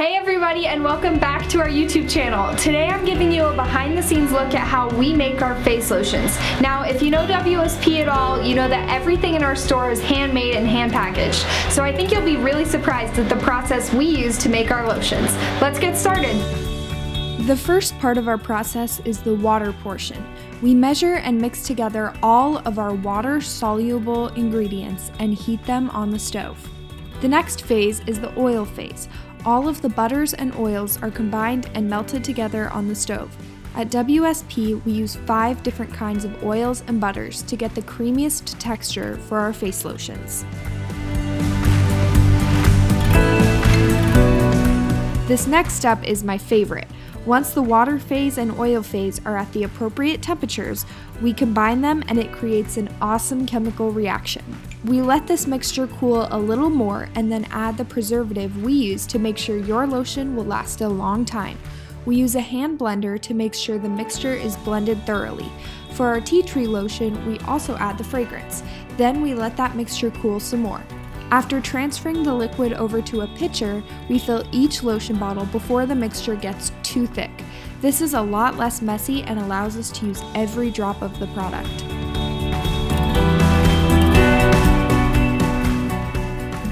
Hey everybody and welcome back to our YouTube channel. Today I'm giving you a behind the scenes look at how we make our face lotions. Now if you know WSP at all, you know that everything in our store is handmade and hand packaged. So I think you'll be really surprised at the process we use to make our lotions. Let's get started. The first part of our process is the water portion. We measure and mix together all of our water soluble ingredients and heat them on the stove. The next phase is the oil phase. All of the butters and oils are combined and melted together on the stove. At WSP, we use five different kinds of oils and butters to get the creamiest texture for our face lotions. This next step is my favorite. Once the water phase and oil phase are at the appropriate temperatures, we combine them and it creates an awesome chemical reaction. We let this mixture cool a little more and then add the preservative we use to make sure your lotion will last a long time. We use a hand blender to make sure the mixture is blended thoroughly. For our tea tree lotion, we also add the fragrance. Then we let that mixture cool some more. After transferring the liquid over to a pitcher, we fill each lotion bottle before the mixture gets too thick. This is a lot less messy and allows us to use every drop of the product.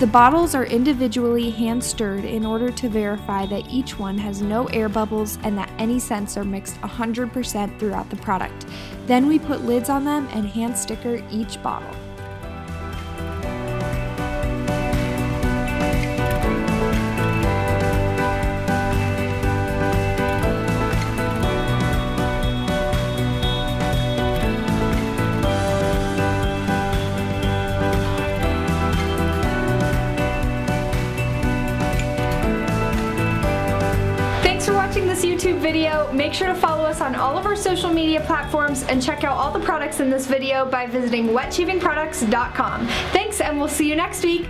The bottles are individually hand stirred in order to verify that each one has no air bubbles and that any scents are mixed 100% throughout the product. Then we put lids on them and hand sticker each bottle. YouTube video. Make sure to follow us on all of our social media platforms and check out all the products in this video by visiting wetshavingproducts.com. Thanks and we'll see you next week.